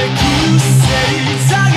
make you say